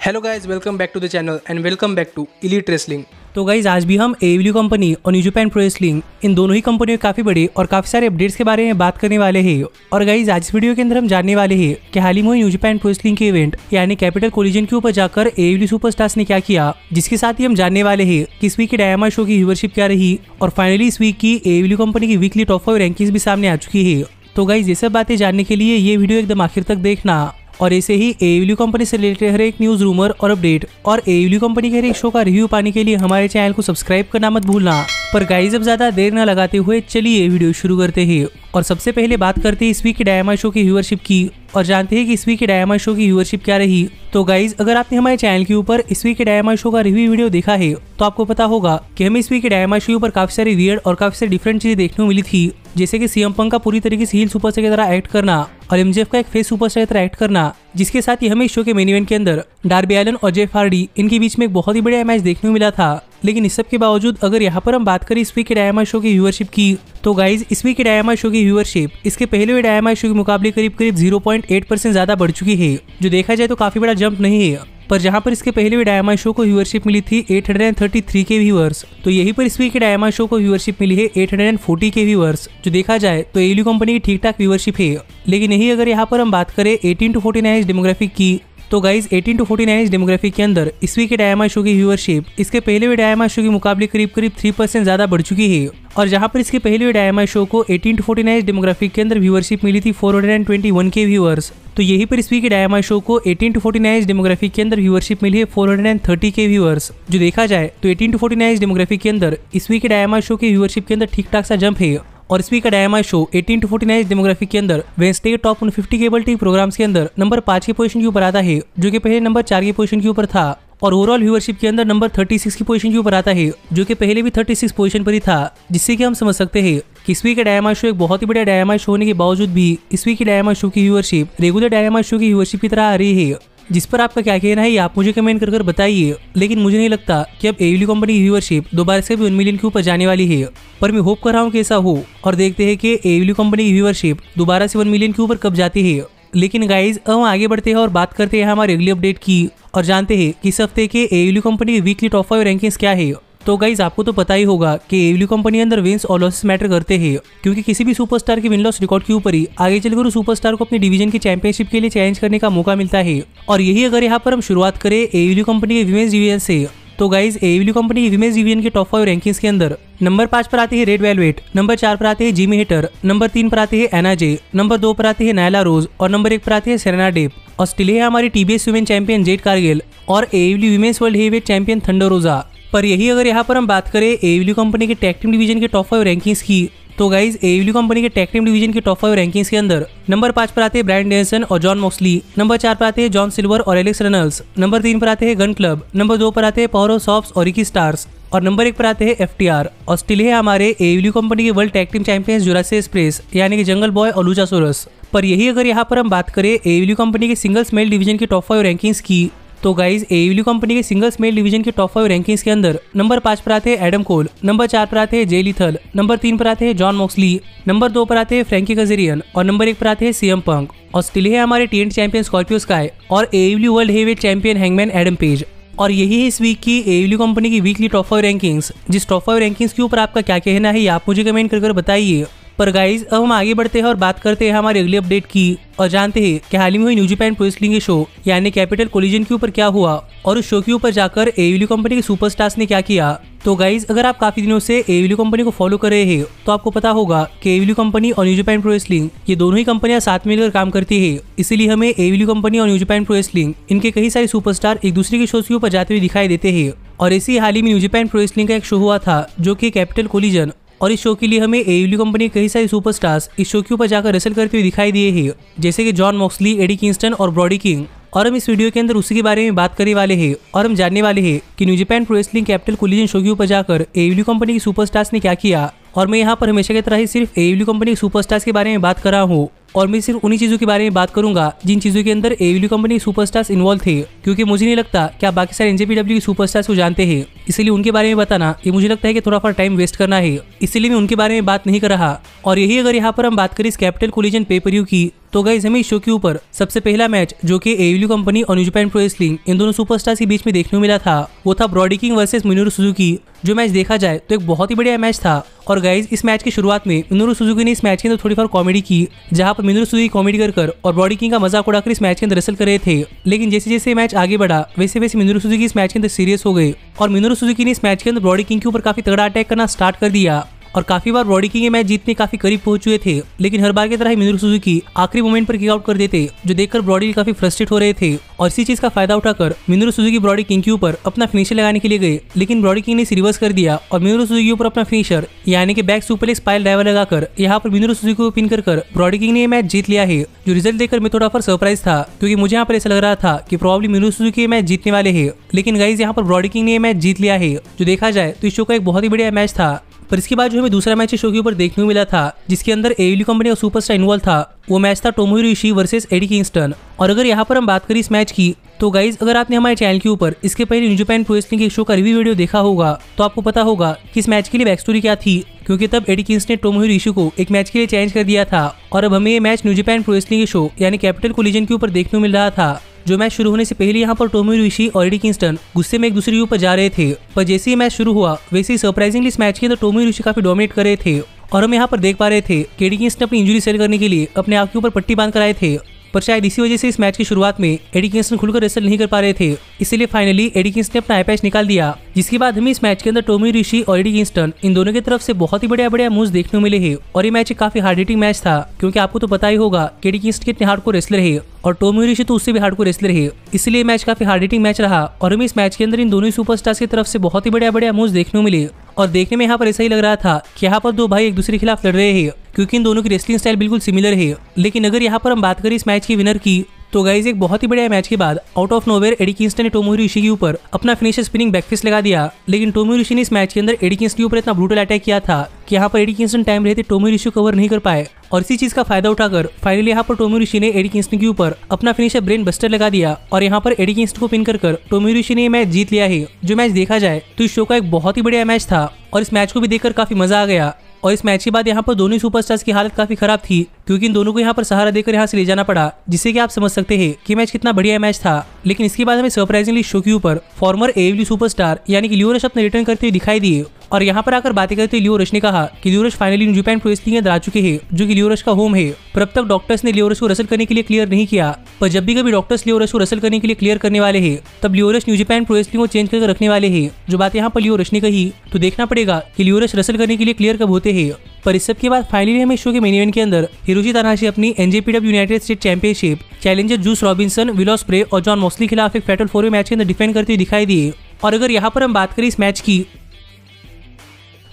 Hello guys welcome back to the channel and welcome back to elite wrestling तो guys आज भी हम एवल्यू कंपनी और न्यू जापान प्रो रेसलिंग इन दोनों ही कंपनियों के काफ़ी बड़े और काफ़ी सारे अपडेट्स के बारे में बात करने वाले हैं। और गाइज़ आज इस वीडियो के अंदर हम जानने वाले हैं कि हाल ही में न्यू जापान प्रो रेसलिंग के इवेंट यानी कैपिटल कोलिजन के ऊपर जाकर एवल्यू सुपरस्टार्स ने क्या किया, जिसके साथ ही हम जानने वाले हैं कि इस वीक के डायमा शो की व्यूवरशिप क्या रही, और फाइनली इस वीक की एवल्यू कंपनी की वीकली टॉप फाइव रैंकिंग भी सामने आ चुकी है। तो गाइज़ ये सब बातें जानने के लिए ये वीडियो एकदम आखिर तक देखना। और ऐसे ही एवल्यू कंपनी से रिलेटेड हर एक न्यूज़ रूमर और अपडेट और एवल्यू कंपनी के हर एक शो का रिव्यू पाने के लिए हमारे चैनल को सब्सक्राइब करना मत भूलना। पर गाइज़ अब ज़्यादा देर न लगाते हुए चलिए वीडियो शुरू करते हैं। और सबसे पहले बात करते हैं इस वीक के डायमा शो की व्यूअरशिप की। और जानते हैं कि इस वीक के डायमा शो की व्यूअरशिप क्या रही? तो गाइज़ अगर आपने हमारे चैनल के ऊपर इस वीक के डायमा शो का रिव्यू वीडियो देखा है तो आपको पता होगा कि हमें इस वीक के डायमा शो के ऊपर काफ़ी सारी वियर्ड और काफ़ी सारी डिफरेंट चीज़ें देखने को मिली थी। जैसे कि सीएम पंक का पूरी तरीके से हील सुपरस्टार की तरह एक्ट करना और एमजेफ का एक फेस सुपरस्टार की तरह एक्ट करना, जिसके साथ ही हमें इस शो के मेन इवेंट के अंदर डार्बी एलन और जेफ हार्डी इनके बीच में एक बहुत ही बढ़िया मैच देखने को मिला था। लेकिन इस सब के बावजूद अगर यहाँ पर हम बात करें इस वीक के डायमा शो की व्यूअरशिप की तो गाइज़ इस वीक के डायमा शो की व्यूअरशिप इसके पहले हुए डायमा शो के मुकाबले करीब करीब 0.8 परसेंट ज़्यादा बढ़ चुकी है। जो देखा जाए तो काफ़ी बड़ा जंप नहीं है, पर जहाँ पर इसके पहले हुए डायमा शो को व्यूअरशिप मिली थी 833 के व्यूअर्स तो यही पर इस वीक के डायमा शो को व्यूअरशिप मिली है 840 के व्यूअर्स जो देखा जाए तो एलयू कंपनी की ठीक ठाक व्यूअरशिप है, लेकिन यही अगर यहाँ पर हम बात करें 18 टू 49 डेमोग्राफिक की तो गाइज़ 18 टू 49 डेमोग्राफी के अंदर, इस वीक के डायमा शो की व्यूअरशिप इसके पहले हुए डायमा शो के मुकाबले करीब करीब 3 परसेंट ज़्यादा बढ़ चुकी है। और जहाँ पर इसके पहले हुए डायमा शो को 18 टू 49 डेमोग्राफी के अंदर व्यूअरशिप मिली थी 421 के व्यूअर्स तो यही पर इस वीक के डायमा शो को 18 टू 49 डेमोग्राफी के अंदर व्यूअरशिप मिली है 430 के व्यूअर्स जो देखा जाए तो 18 टू 49 डेमोग्राफी के अंदर, इस वीक के डायमा शो के व्यूअरशिप के अंदर ठीक ठाक सा जंप है। और का डायमा शो 18 टू 49 डेमोग्राफी के अंदर। Wednesday top 150 cable TV programmes के अंदर नंबर पाँच की पोजीशन के ऊपर आता है, जो कि पहले नंबर चार की पोजीशन के ऊपर था। और ओवरऑल व्यूअरशिप के अंदर नंबर 36 की पोजीशन के ऊपर आता है, जो कि पहले भी 36 पोजीशन पर ही था, जिससे कि हम समझ सकते हैं कि इस वीक का डायमा शो एक बहुत ही बड़ा डायमा शो होने के बावजूद भी इस वीक की डायमा शो की व्यूअरशिप रेगुलर डायमा शो की व्यूअरशिप की तरह आ रही है। जिस पर आपका क्या कहना है आप मुझे कमेंट कर कर बताइए। लेकिन मुझे नहीं लगता कि अब एवली कंपनी की व्यूअरशिप दोबारा से वन मिलियन के ऊपर जाने वाली है। पर मैं होप कर रहा हूँ कि ऐसा हो और देखते हैं कि एवली कंपनी की व्यूअरशिप दोबारा से वन मिलियन के ऊपर कब जाती है। लेकिन गाइज़ अब हम आगे बढ़ते हैं और बात करते हैं हमारे अगली अपडेट की और जानते हैं कि इस हफ़्ते के एवली कंपनी की वीकली टॉप फाइव रैंकिंग्स क्या है। तो गाइज़ आपको तो पता ही होगा कि एवल्यू कंपनी अंदर विंस और लॉसेस मैटर करते हैं, क्योंकि किसी भी सुपरस्टार के विन लॉस रिकॉर्ड के ऊपर ही आगे चलकर उस सुपरस्टार को अपनी डिवीज़न की चैंपियनशिप के लिए चैलेंज करने का मौका मिलता है। और यही अगर यहाँ पर हम शुरुआत करें एवल्यू कंपनी के विमेंस डिवीज़न से तो गाइज़ एवल्यू कंपनी की विमेंस डिवीज़न के टॉप फाइव रैंकिंग्स के अंदर नंबर पाँच पर आते हैं रेड वेलवेट नंबर चार पर आते हैं जिमी हिटर नंबर तीन पर आते हैं एनाजे नंबर दो पर आते हैं नायला रोज और नंबर एक पर आते हैं सेरेना डेप और स्टिल हमारी TBS women champion Jade Cargill और एवल्यू women's world heavyweight champion Thunder Rosa पर यही अगर यहाँ पर हम बात करें एवल्यू कंपनी के टेक टीम डिवीज़न के टॉप फाइव रैंकिंग्स की तो गाइज़ एवल्यू कंपनी के टेक टीम डिवीज़न के टॉप फाइव रैंकिंग्स के अंदर नंबर पाँच पर आते हैं ब्रांड डेंसन और जॉन मोस्ली नंबर चार पर आते हैं जॉन सिल्वर और एलेक्स रनल्स नंबर तीन पर आते हैं गन क्लब नंबर दो पर आते हैं ऑफ़ सॉफ्ट और रिकी स्टार्स और नंबर एक पर आते हैं एफ़ और स्टिल है हमारे एवल्यू कंपनी के world tag team champions Jurassic Express यानी कि जंगल बॉय और लूचासोरस पर यही अगर यहाँ पर हम बात करें एवल्यू कंपनी के सिंगल्स मेल डिवीज़न के टॉप फाइव रैंकिंग्स की तो गाइज़ एवल्यू कंपनी के सिंगल्स मेल डिवीज़न के टॉप फाइव रैंकिंग्स के अंदर नंबर पाँच पर आते हैं एडम कोल नंबर चार पर आते हैं जे लिथल नंबर तीन पर आते हैं जॉन मॉक्सली नंबर दो पर आते हैं फ्रेंकी कजेरियन और नंबर एक पर आते हैं सीएम पंक और स्टिल है हमारे टी चैंपियन स्कॉर्पियो स्काई और एवल्यू world heavyweight champion Hangman Adam Page और यही है इस वीक की एवल्यू कंपनी की वीकली टॉप फाइव रैंकिंग्स जिस टॉप फाइव रैंकिंग्स के ऊपर आपका क्या कहना है आप मुझे कमेंट कर बताइए। पर गाइज़ अब हम आगे बढ़ते हैं और बात करते हैं हमारे अगले अपडेट की। और जानते हैं कि हाल ही में हुई न्यू जापान शो यानी कैपिटल कोलिजन के ऊपर क्या हुआ और उस शो के ऊपर जाकर एवल्यू कंपनी के सुपरस्टार्स ने क्या किया। तो गाइज़ अगर आप काफ़ी दिनों से एवल्यू कंपनी को फॉलो कर रहे हैं तो आपको पता होगा कि एवल्यू कंपनी और न्यू जापान प्रोएसलिंग ये दोनों ही कंपनियाँ साथ मिलकर काम करती है। इसीलिए हमें एवल्यू कंपनी और न्यू जापान इनके कई सारे सुपरस्टार एक दूसरे के शो के ऊपर जाते हुए दिखाई देते हैं। और इसी हाल ही में न्यू जापान का एक शो हुआ था, जो कि कैपिटल कोलिजन और इस शो के लिए हमें एवल्यू कंपनी के कई सारे सुपरस्टार्स इस शो के ऊपर जाकर रेसल करते हुए दिखाई दिए हैं। जैसे कि जॉन मॉक्सली, एडी किंगस्टन और ब्रॉडी किंग। और हम इस वीडियो के अंदर उसी के बारे में बात करने वाले हैं और हम जानने वाले हैं कि New Japan Pro Wrestling Capital Collision show के ऊपर जाकर एवल्यू कंपनी के सुपरस्टार्स ने क्या किया। और मैं यहाँ पर हमेशा की तरह ही सिर्फ़ एवल्यू कंपनी सुपरस्टार्स के बारे में बात कर रहा हूँ और मैं सिर्फ़ उन्हीं चीज़ों के बारे में बात करूँगा जिन चीज़ों के अंदर एवल्यू कंपनी सुपरस्टार्स इन्वॉल्व थे, क्योंकि मुझे नहीं लगता कि आप बाकी सारे एनजेपीडब्ल्यू के सुपरस्टार्स को जानते हैं। इसलिए उनके बारे में बताना, ये मुझे लगता है कि थोड़ा फार टाइम वेस्ट करना है। इसलिए मैं उनके बारे में बात नहीं कर रहा। और यही अगर यहाँ पर हम बात करें इस कैपिटल कोलिजन पेपर यू की तो गाइज़ हमें शो के ऊपर सबसे पहला मैच जो कि एवल्यू कंपनी और न्यू जापान प्रो रेसलिंग इन दोनों सुपरस्टार्स के बीच में देखने को मिला था, वो था Brody King versus Minoru Suzuki जो मैच देखा जाए तो एक बहुत ही बढ़िया मैच था। और गाइज़ इस मैच की शुरुआत में मिनोरू सुजुकी ने इस मैच के अंदर थोड़ी फार कॉमेडी की, जहाँ पर मिनोरू सुजुकी कॉमेडी कर कर और ब्रॉडी किंग का मज़ाक उड़ाकर इस मैच के अंदर रसल कर रहे थे। लेकिन जैसे जैसे मैच आगे बढ़ा, वैसे वैसे मिनोरू सुजुकी इस मैच के अंदर सीरियस हो गए। और मिनोरू सुजुकी ने इस मैच के अंदर ब्रॉडी किंग के ऊपर काफ़ी तगड़ा अटैक करना स्टार्ट कर दिया। और काफ़ी बार बॉडी किंग मैच जीतने काफ़ी करीब पहुँच चुके थे, लेकिन हर बार की तरह मिनोरू सुजुकी आखिरी मोमेंट पर किक आउट कर देते, जो देखकर ब्रॉडी काफ़ी फ्रस्ट्रेट हो रहे थे। और इसी चीज़ का फ़ायदा उठाकर मिनोरू सुजुकी ब्रॉडी किंग के ऊपर अपना फिनिशर लगाने के लिए गए, लेकिन ब्रॉडी किंग ने इसे रिवर्स कर दिया और मिनोरू सुजुकी के ऊपर अपना फिनिशर यानी कि बैक सुपर स्पाइल ड्राइवर लगाकर यहाँ पर मिनोरू सुजुकी को पिन कर कर ब्रॉडी किंग ने मैच जीत लिया है, जो रिज़ल्ट देखकर मैं थोड़ा पर सरप्राइज़ था, क्योंकि मुझे यहाँ पर ऐसा लग रहा था कि प्रॉब्ली मिनोरू सुजुकी मैच जीतने वाले है। लेकिन गाइज़ यहाँ पर ब्रॉडी किंग ने मैच जीत लिया है, जो देखा जाए तो इस शो का एक बहुत ही बढ़िया मैच था। पर इसके बाद जो हमें दूसरा मैच शो के ऊपर देखने को मिला था, जिसके अंदर एवली कंपनी और सुपरस्टार इन्वॉल्व था, वो मैच था Tomohiro Ishii versus Eddie Kingston और अगर यहाँ पर हम बात करें इस मैच की तो गाइज़ अगर आपने हमारे चैनल के ऊपर इसके पहले न्यू जापान प्रो के शो का रिव्यू वीडियो देखा होगा तो आपको पता होगा कि इस मैच के लिए बैक स्टोरी क्या थी, क्योंकि तब एडी किंग्स ने टोमोहिरो इशू को एक मैच के लिए चेंज कर दिया था। और अब हमें ये मैच न्यू जापान प्रो के शो यानी कैपिटल कोलिजन के ऊपर देखने को मिल रहा था। जो मैच शुरू होने से पहले यहाँ पर टोमी रुशी और एडी किंगस्टन गुस्से में एक दूसरे के ऊपर जा रहे थे। पर जैसे ही मैच शुरू हुआ, वैसे ही सरप्राइजिंगली इस मैच के अंदर टोमी रुशी काफ़ी डोमिनेट कर रहे थे। और हम यहाँ पर देख पा रहे थे कि एडी किंगस्टन अपनी इंजरी सेल करने के लिए अपने आप के ऊपर पट्टी बाँध कर आए थे। पर शायद इसी वजह से इस मैच की शुरुआत में एडी किंगस्टन खुलकर रेसल नहीं कर पा रहे थे। इसलिए फाइनली एडी किंगस्टन ने अपना आई पैच निकाल दिया। जिसके बाद हमें इस मैच के अंदर टोमी ऋषि और एडी किंगस्टन, इन दोनों की तरफ़ से बहुत ही बढ़िया बढ़िया मूव्स देखने को मिले हैं। और ये मैच एक काफ़ी हार्ड हिटिंग मैच था, क्योंकि आपको तो पता ही होगा कि एडी किंगस्टन कितने हार्ड को रेसलर है, और टोमी ऋषि तो उससे भी हार्ड को रेसलर है। इसलिए मैच काफ़ी हार्ड हिटिंग मैच रहा, और हमें इस मैच के अंदर इन दोनों सुपरस्टार्स की तरफ़ से बहुत ही बढ़िया बढ़िया मूव्स देखने को मिले। और देखने में यहाँ पर ऐसा ही लग रहा था कि यहाँ पर दो भाई एक दूसरे के खिलाफ लड़ रहे हैं, क्योंकि इन दोनों की रेस्लिंग स्टाइल बिल्कुल सिमिलर है। लेकिन अगर यहाँ पर हम बात करें इस मैच की विनर की तो गाइज़ एक बहुत ही बढ़िया मैच के बाद आउट ऑफ़ नोवेयर एडी ने टोमोहिरो ऋषि के ऊपर अपना फिनिशर स्पिनिंग बैकफिस्ट लगा दिया। लेकिन टोमोहिरो ऋषि ने इस मैच के अंदर एडी के ऊपर इतना ब्रूटल अटैक किया था कि यहाँ पर एडी टाइम रहते टोमोहिरो इशी कवर नहीं कर पाए। और इसी चीज़ का फ़ायदा उठाकर फाइनली यहाँ पर टोमोहिरो इशी ने एडी के ऊपर अपना फिनिशर ब्रेन बस्टर लगा दिया और यहाँ पर एडी को पिन कर कर टोमोहिरो इशी ने मैच जीत लिया है। जो मैच देखा जाए तो इस शो का एक बहुत ही बढ़िया मैच था और इस मैच को भी देखकर काफ़ी मज़ा आ गया। और इस मैच के बाद यहाँ पर दोनों सुपरस्टार्स की हालत काफ़ी खराब थी। क्योंकि इन दोनों को यहाँ पर सहारा देकर यहाँ से ले जाना पड़ा, जिससे कि आप समझ सकते हैं कि मैच कितना बढ़िया मैच था। लेकिन इसके बाद हमें सरप्राइजिंगली शो के ऊपर फॉर्मर एवली सुपरस्टार यानी कि लियो रश अपने रिटर्न करते हुए दिखाई दिए और यहाँ पर आकर बातें करते लियो रश ने कहा कि Lio Rush finally New Japan Pro Wrestling आ चुके हैं, जो कि लियो रश का होम है। पर अब तक डॉक्टर्स ने लियो रश को रसल करने के लिए क्लियर नहीं किया, पर जब भी कभी डॉक्टर्स लियो रश को रसल करने के लिए क्लियर करने वाले हैं, तब Lio Rush New Japan Pro को चेंज करके रखने वाले हैं। जो बात यहाँ पर लियो रश ने कही तो देखना पड़ेगा कि लियो रश रसल करने के लिए क्लियर कब होते हैं। पर इस सब के बाद फाइनली हमें शो के मेन इवेंट के अंदर हिरोशी तनाशी अपनी NJPW United State championship challenger Juice Robinson Will Ospreay और जॉन मॉस्ली खिलाफ एक फैटल फोर मैच के अंदर डिफेंड करते हुए दिखाई दिए। और अगर यहाँ पर हम बात करें इस मैच की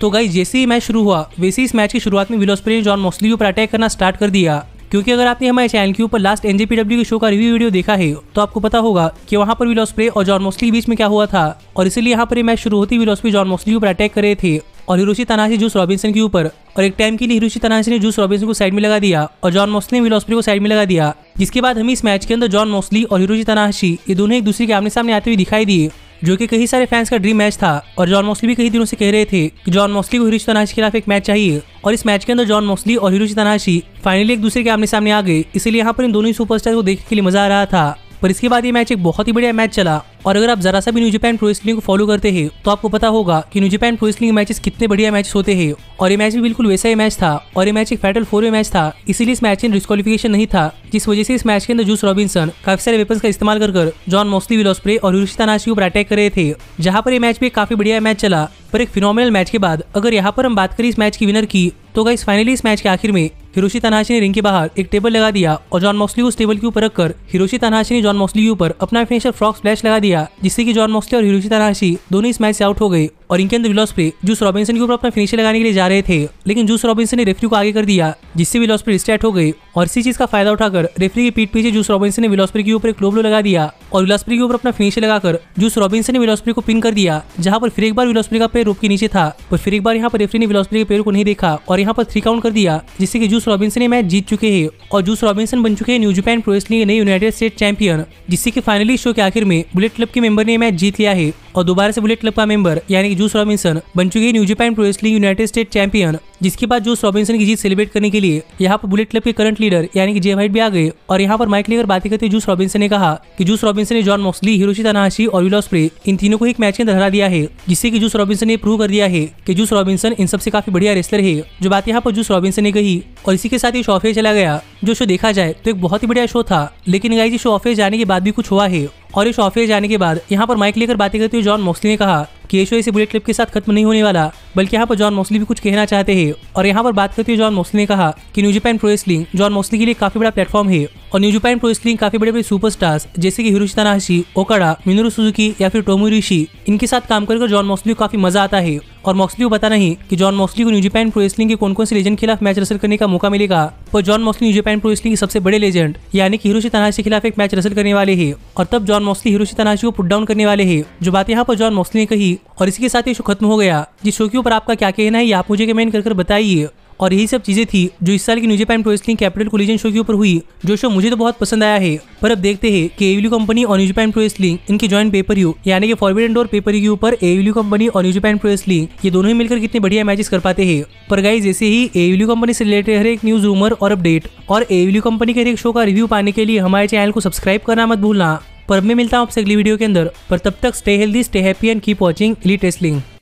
तो गाइस जैसे ही मैच शुरू हुआ, वैसे इस मैच की शुरुआत में विलोस प्रे ने जॉन मॉस्ली के ऊपर अटैक करना स्टार्ट कर दिया। क्योंकि अगर आपने हमारे चैनल के ऊपर लास्ट एनजेपीडब्ल्यू के शो का रिव्यू वीडियो देखा है तो आपको पता होगा कि वहाँ पर विलोस प्रे और जॉन मॉस्ली के बीच में क्या हुआ था। और इसलिए यहाँ पर मैच शुरू होती विलोस प्रे जॉन मॉस्ली के ऊपर अटैक कर रहे थे। और हिरोशी तनाशी जूस रॉबिन्सन के ऊपर। और एक टाइम के लिए हिरोशी तनाशी ने जूस रॉबिन्सन को साइड में लगा दिया और जॉन मॉस्ली ने विलोस्प्री को साइड में लगा दिया। जिसके बाद हमें इस मैच के अंदर जॉन मोस्ली और हिरोशी तनाशी ये दोनों एक दूसरे के आमने सामने आते हुए दिखाई दिए, जो कि कई सारे फैंस का ड्रीम मैच था। और जॉन मोस्ली भी कई दिनों से कह रहे थे कि जॉन मोस्ली को हिरोशी तनाशी के खिलाफ एक मैच चाहिए। और इस मैच के अंदर जॉन मोस्ली और हिरोशी तनाशी फाइनली एक दूसरे के आमने सामने आ गए। इसलिए यहाँ पर इन दोनों ही सुपरस्टार को देखने के लिए मज़ा आ रहा था। पर इसके बाद ये मैच एक बहुत ही बढ़िया मैच चला। और अगर आप जरा सा भी न्यू प्रो रेसलिंग को फॉलो करते हैं तो आपको पता होगा कि न्यू जापान प्रो मैचेस कितने बढ़िया मैच होते हैं। और ये मैच भी बिल्कुल वैसा ही मैच था और ये मैच एक फैटल फोर वे मैच था, इसीलिए इस मैच में डिस्कालिफिकेशन नहीं था, जिस वजह से इस मैच के अंदर जूस रॉबिन्सन काफ़ी सारे वेपन्स का इस्तेमाल कर जॉन मोस्टली विलोस्प्रे और तनाशी के ऊपर अटैक कर रहे थे। जहाँ पर ये मैच भी काफ़ी बढ़िया मैच चला, पर एक फिनोमिनल मैच के बाद, अगर यहाँ पर हम बात करें इस मैच की विनर की तो गाइस फाइनली इस मैच के आखिर में हिरोशी तनाशी ने रिंग के बाहर एक टेबल लगा दिया और जॉन मॉक्सली उस टेबल के ऊपर रखकर हिरोशी तनाशी ने जॉन मॉक्सली के ऊपर अपना फिनिशर फ्रॉक स्प्लैश लगा दिया, जिससे कि जॉन मॉक्सली और हिरोशी तनाशी दोनों इस मैच से आउट हो गए। और इनके अंदर विलोस्प्रे जूस रॉबिन्सन के ऊपर अपना फिनिशर लगाने के लिए जा रहे थे, लेकिन जूस रॉबिन्सन ने रेफरी को आगे कर दिया, जिससे विलोस्प्रे स्टार्ट हो गए और इसी चीज़ का फ़ायदा उठाकर रेफरी की पीठ पीछे जूस रॉबिन्सन ने विलोस्प्रे के ऊपर एक लोबलो लगा दिया और विलोस्प्रे के ऊपर अपना फिनिशर लगाकर जूस रॉबिन्सन ने विलोस्प्रे को पिन कर दिया, जहाँ पर फिर एक बार विलोस्प्रे का पैर रोप के नीचे था, पर फिर एक बार यहाँ पर रेफरी ने विलोस्प्रे के पैर को नहीं देखा और यहाँ पर थ्री काउंट कर दिया, जिससे कि जूस रॉबिन्सन ने मैच जीत चुके हैं और जूस रॉबिन्सन बन चुके हैं न्यू जापान प्रो नए यूनाइटेड स्टेट चैंपियन जिससे कि फाइनली शो के आखिर में बुलेट क्लब के मेंबर ने मैच जीत लिया है। और दोबारा से बुलेट क्लब का मेंबर, यानी कि जूस रॉबिन्सन, बन चुके हैं New Japan Pro United State champion जिसके बाद जूस रॉबिन्सन की जीत सेलिब्रेट करने के लिए यहाँ पर बुलेट क्लब के करंट लीडर यानी कि जे वाइट भी आ गए। और यहाँ पर माइक लेकर बातें करते जूस रॉबिन्सन ने कहा कि जूस रॉबिन्सन ने जॉन मॉक्सली हिरोशी तनाशी और विल ऑस्प्रे इन तीनों को एक मैच के अंदर दिया है, जिससे कि जूस रॉबिन्सन ने प्रूव कर दिया है कि जूस रॉबिन्सन इन सबसे काफ़ी बढ़िया रेसलर है। जो बात यहाँ पर जूस रॉबिन्सन ने कही, और इसी के साथ ये शो ऑफ़ चला गया। जो शो देखा जाए तो एक बहुत ही बढ़िया शो था, लेकिन गाइस शो ऑफ़ जाने के बाद भी कुछ हुआ है। और इस ऑफ़िस जाने के बाद यहाँ पर माइक लेकर बातें करते हुए जॉन मोक्सली ने कहा कि ये शो इसी बुलेट क्लिप के साथ खत्म नहीं होने वाला। बल्कि यहाँ पर जॉन मोस्ली भी कुछ कहना चाहते हैं। और यहाँ पर बात करते हुए जॉन मोस्ली ने कहा कि New Japan Pro Wrestling John Moxley के लिए काफ़ी बड़ा प्लेटफॉर्म है। और न्यू जापान प्रो रेसलिंग काफ़ी बड़े बड़े सुपरस्टार्स जैसे कि Hiroshi Tanahashi Okada, Minoru Suzuki या फिर टोमो ऋषि इनके साथ काम कर जॉन मोस्ली को काफ़ी मज़ा आता है। और मॉक्सली को पता नहीं कि जॉन मॉक्सली को न्यू जापान प्रो रेसलिंग के कौन कौन से लेजेंड के खिलाफ मैच रसल करने का मौका मिलेगा। पर John Moxley New Japan Pro Wrestling के सबसे बड़े लेजेंड यानी कि हिरोशी तनाशी के खिलाफ एक मैच रसल करने वाले हैं। और तब जॉन मॉक्सली हिरोशी तनाशी को पुट डाउन करने वाले हैं। जो बात यहाँ पर जॉन मॉक्सली ने कही, और इसी के साथ ये शो खत्म हो गया, जिस शो के ऊपर आपका क्या कहना है आप मुझे कमेंट कर बताइए। और यही सब चीज़ें थी जो इस साल की New Japan Pro Capital Collision show के ऊपर हुई जो शो मुझे तो बहुत पसंद आया है। पर अब देखते हैं कि एवील्यू कंपनी और न्यू जापान प्रो रेसलिंग इनके जॉइंट पेपर यू यानी कि फॉरवर्ड डोर पेपर के ऊपर एवील्यू कंपनी और न्यू जापान प्रो रेसलिंग ये दोनों ही मिलकर कितने बढ़िया मैचेस कर पाते हैं। पर गाइज़ जैसे ही एवील्यू कंपनी से रिलेटेड हर एक न्यूज़ रूमर और अपडेट और एवील्यू कंपनी के हर एक शो का रिव्यू पाने के लिए हमारे चैनल को सब्सक्राइब करना मत भूलना। पर मैं मिलता हूँ आपसे अगली वीडियो के अंदर। पर तब तक stay healthy stay happy and keep watching elite wrestling Hey,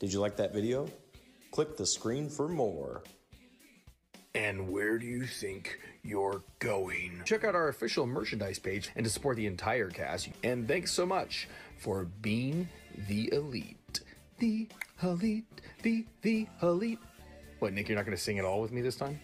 did you like that video? Click the screen for more. And where do you think you're going? Check out our official merchandise page and to support the entire cast. And thanks so much for being the elite. The elite, the the elite. What, Nick, you're not going to sing it all with me this time?